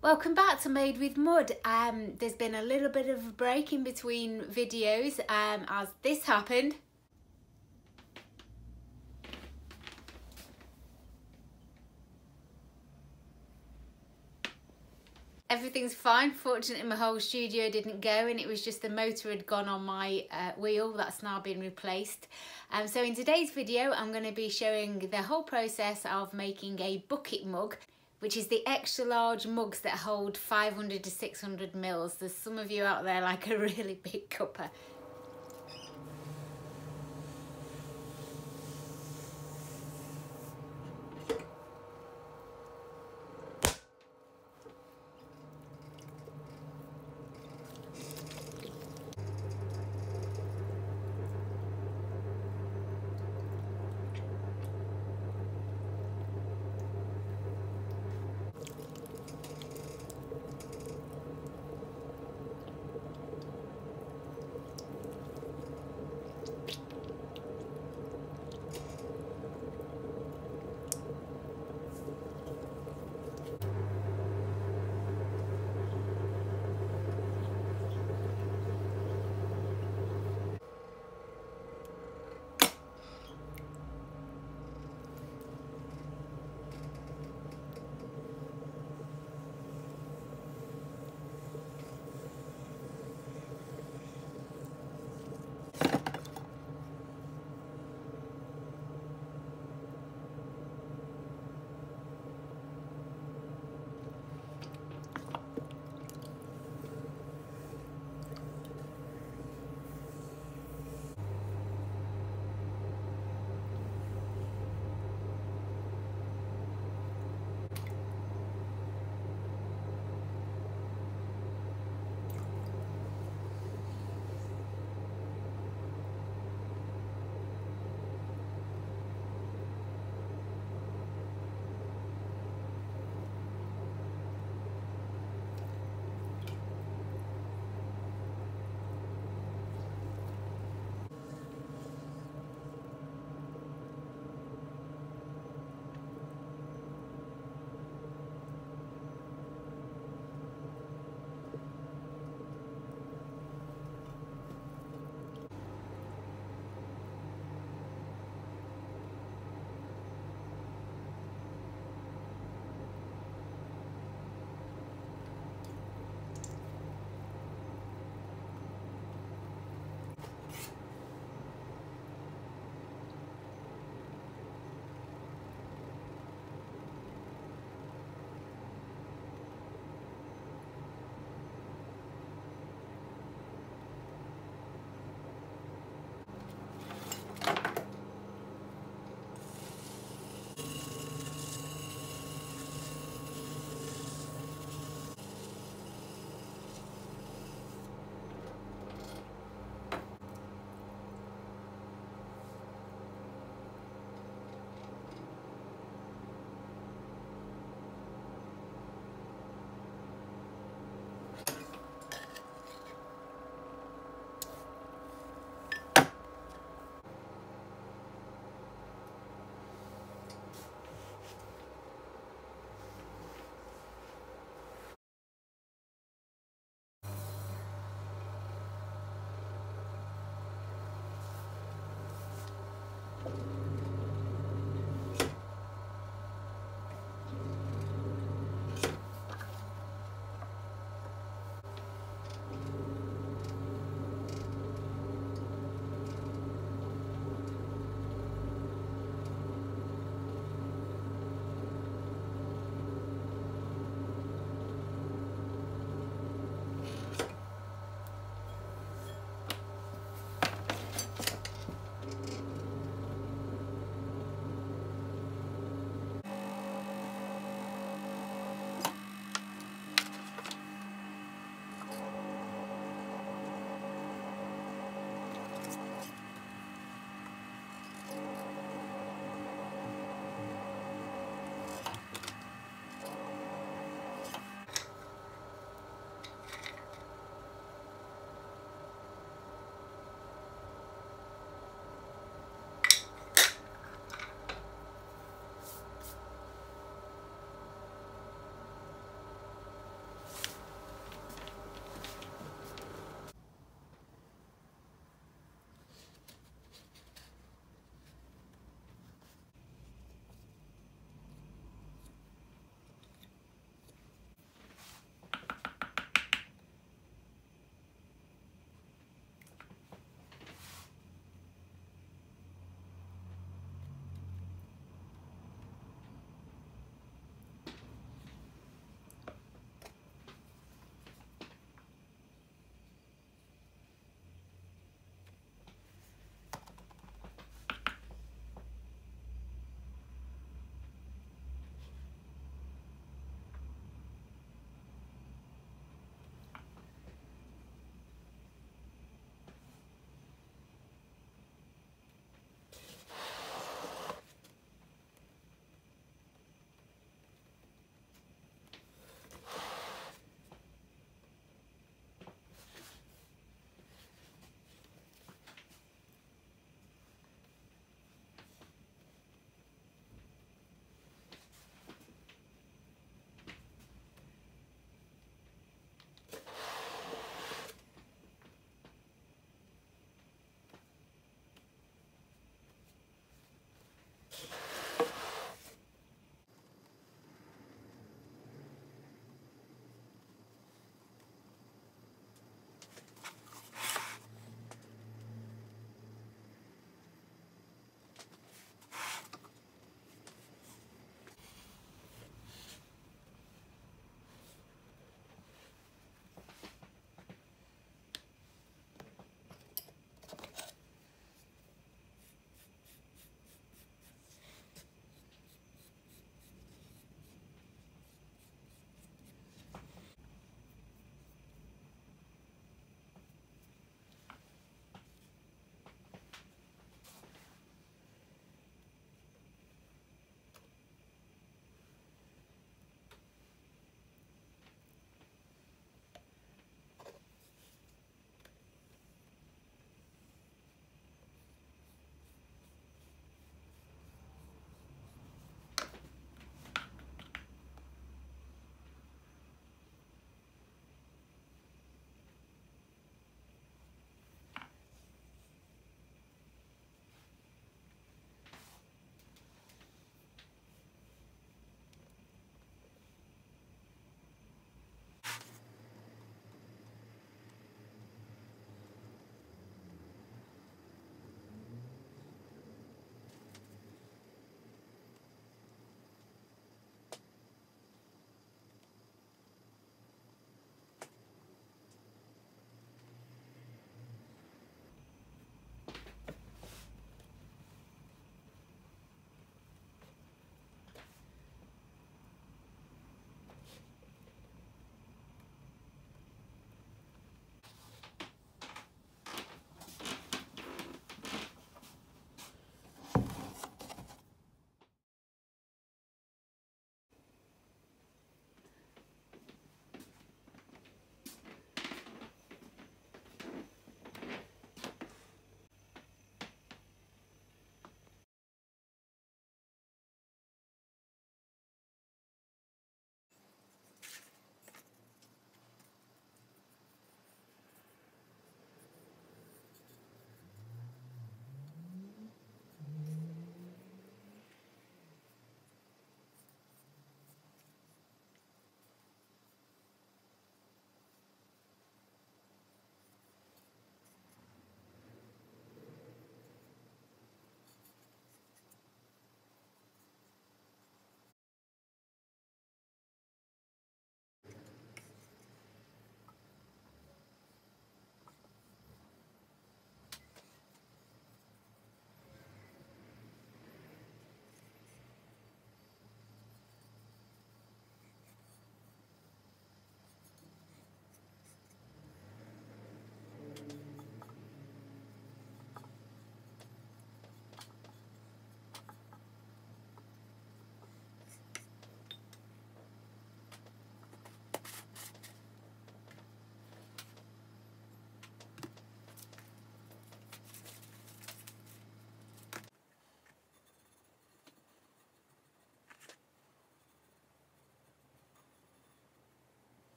Welcome back to Made with Mud. Um, there's been a little bit of a break in between videos um, as this happened. Everything's fine. Fortunately, my whole studio didn't go and it was just the motor had gone on my uh, wheel. That's now been replaced. Um, so in today's video, I'm going to be showing the whole process of making a bucket mug which is the extra large mugs that hold 500 to 600 mils. There's some of you out there like a really big cuppa.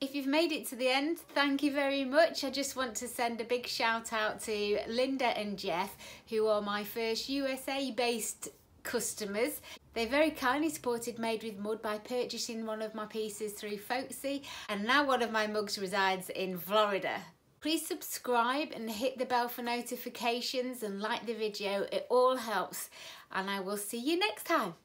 If you've made it to the end, thank you very much. I just want to send a big shout out to Linda and Jeff, who are my first USA based customers. They very kindly supported Made with Mud by purchasing one of my pieces through Folksy and now one of my mugs resides in Florida. Please subscribe and hit the bell for notifications and like the video, it all helps and I will see you next time.